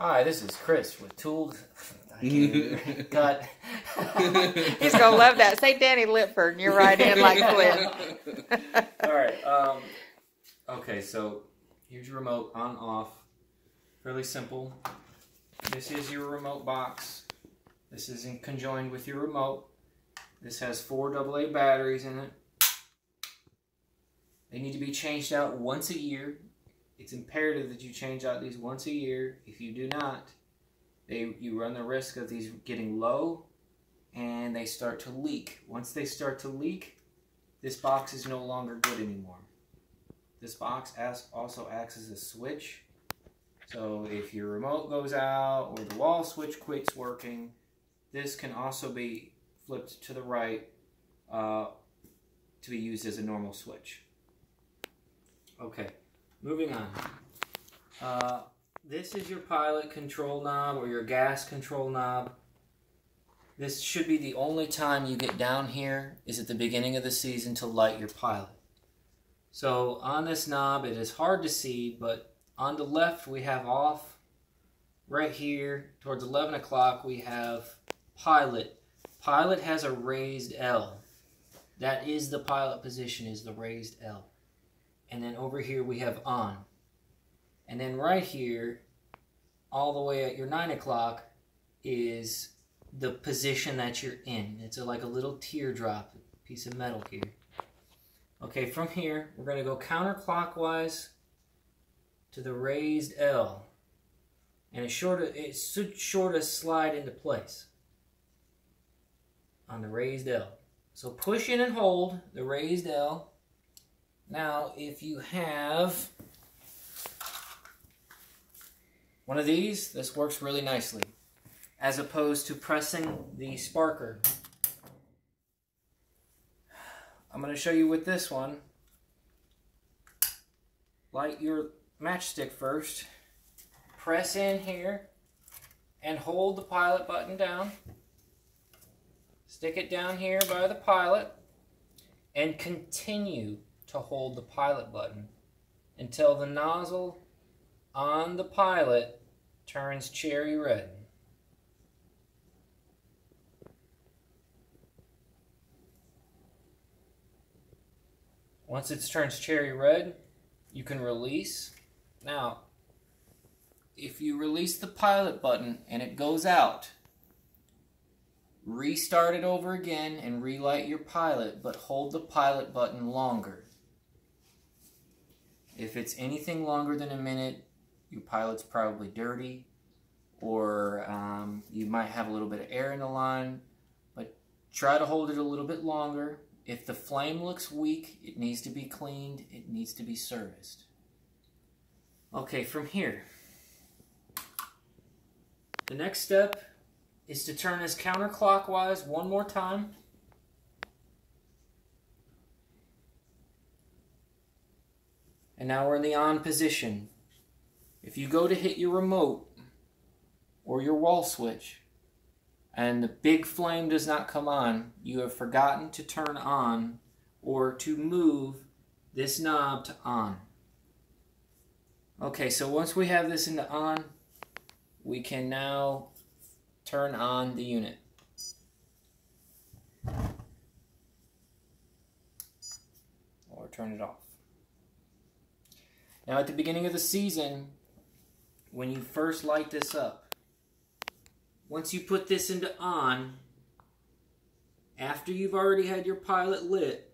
Hi, this is Chris with Tooled. Got. He's gonna love that. Say Danny Lipford, and you're right in like Flynn. All right. Um, okay, so here's your remote on off. Fairly simple. This is your remote box. This is in conjoined with your remote. This has four AA batteries in it. They need to be changed out once a year. It's imperative that you change out these once a year. If you do not, they you run the risk of these getting low and they start to leak. Once they start to leak, this box is no longer good anymore. This box as also acts as a switch. So if your remote goes out or the wall switch quits working, this can also be flipped to the right uh, to be used as a normal switch. Okay, moving on. Uh, this is your pilot control knob or your gas control knob. This should be the only time you get down here is at the beginning of the season to light your pilot. So on this knob, it is hard to see, but on the left we have off. Right here, towards 11 o'clock, we have pilot. Pilot has a raised L. That is the pilot position, is the raised L. And then over here we have on. And then right here, all the way at your 9 o'clock, is the position that you're in. It's a, like a little teardrop piece of metal here. Okay, from here, we're going to go counterclockwise to the raised L. And it, short, it should sort of slide into place on the raised L. So push in and hold the raised L. Now, if you have one of these, this works really nicely, as opposed to pressing the sparker. I'm going to show you with this one. Light your matchstick first. Press in here and hold the pilot button down. Stick it down here by the pilot and continue to hold the pilot button until the nozzle on the pilot turns cherry red. Once it turns cherry red, you can release. Now, if you release the pilot button and it goes out, restart it over again and relight your pilot, but hold the pilot button longer. If it's anything longer than a minute, your pilot's probably dirty, or um, you might have a little bit of air in the line, but try to hold it a little bit longer. If the flame looks weak, it needs to be cleaned, it needs to be serviced. Okay, from here, the next step is to turn this counterclockwise one more time. And now we're in the on position. If you go to hit your remote or your wall switch and the big flame does not come on, you have forgotten to turn on or to move this knob to on. Okay, so once we have this into on, we can now turn on the unit. Or turn it off. Now at the beginning of the season, when you first light this up, once you put this into on, after you've already had your pilot lit,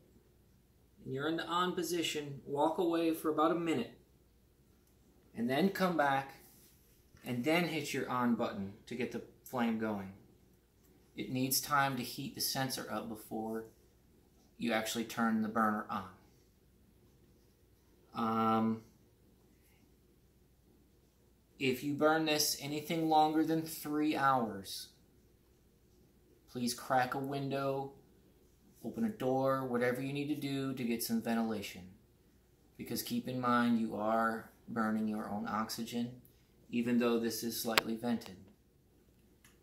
and you're in the on position, walk away for about a minute, and then come back, and then hit your on button to get the flame going. It needs time to heat the sensor up before you actually turn the burner on. Um, if you burn this anything longer than three hours, please crack a window, open a door, whatever you need to do to get some ventilation. Because keep in mind, you are burning your own oxygen, even though this is slightly vented.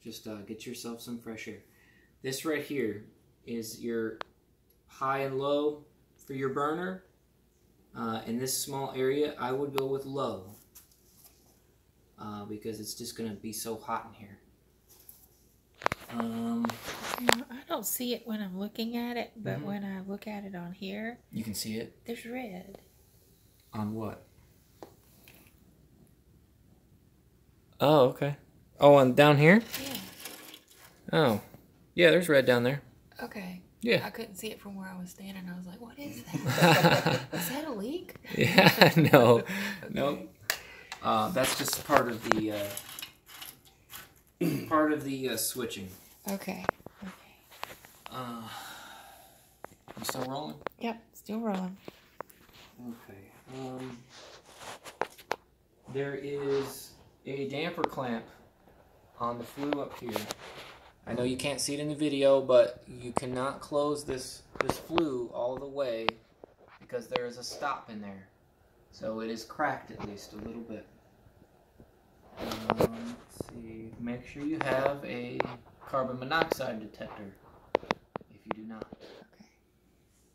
Just uh, get yourself some fresh air. This right here is your high and low for your burner. Uh, in this small area, I would go with low. Now because it's just gonna be so hot in here. Um, Yeah, I don't see it when I'm looking at it, but Mhm. when I look at it on here, you can see it there's red. on what? Oh, okay. Oh, and down here? Yeah. Oh. Yeah, there's red down there. Okay. Yeah. I couldn't see it from where I was standing. I was like, what is that? is that a leak? yeah, no. Nope. Uh, that's just part of the uh, part of the uh, switching. Okay. Okay. Uh, you still rolling? Yep. Still rolling. Okay. Um, there is a damper clamp on the flue up here. I know you can't see it in the video, but you cannot close this this flue all the way because there is a stop in there. So it is cracked at least a little bit. Um, let's see. Make sure you have a carbon monoxide detector. If you do not, Okay.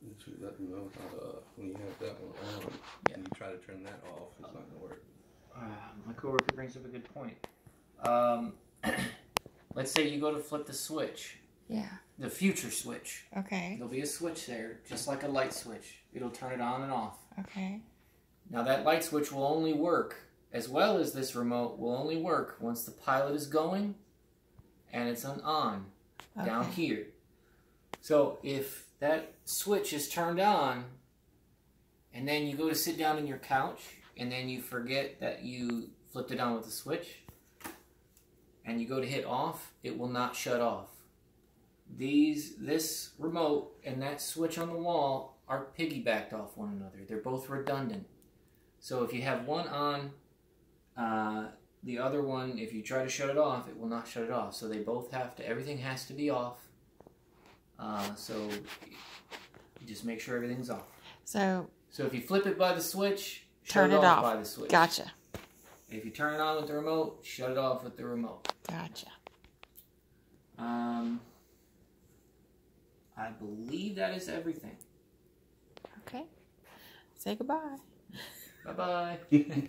You should let them know uh, when you have that one on Yeah. and you try to turn that off, it's not gonna work. Uh, my coworker brings up a good point. Um, let's say you go to flip the switch, Yeah. the future switch. Okay. There'll be a switch there, just like a light switch. It'll turn it on and off. Okay. Now that light switch will only work, as well as this remote, will only work once the pilot is going and it's on on down here. So if that switch is turned on and then you go to sit down in your couch and then you forget that you flipped it on with the switch and you go to hit off, it will not shut off. These this remote and that switch on the wall are piggybacked off one another. They're both redundant. So if you have one on, uh, the other one, if you try to shut it off, it will not shut it off. So they both have to. Everything has to be off. Uh, so you just make sure everything's off. So So if you flip it by the switch, Turn it it off, off. by the switch. gotcha. If you turn it on with the remote, shut it off with the remote. Gotcha. Um, I believe that is everything. Okay. Say goodbye. Bye bye.